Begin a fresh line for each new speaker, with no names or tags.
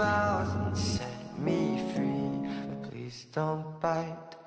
mouth and set me free. But please don't bite.